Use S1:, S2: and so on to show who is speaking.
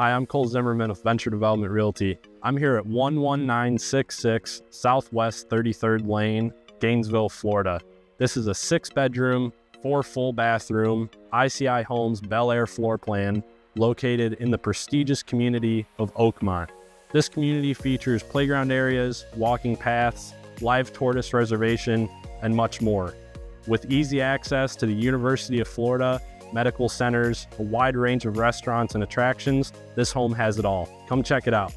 S1: Hi, I'm Cole Zimmerman of Venture Development Realty. I'm here at 11966 Southwest 33rd Lane, Gainesville, Florida. This is a six bedroom, four full bathroom, ICI Homes Bel Air floor plan located in the prestigious community of Oakmont. This community features playground areas, walking paths, live tortoise reservation, and much more. With easy access to the University of Florida, medical centers, a wide range of restaurants and attractions, this home has it all. Come check it out.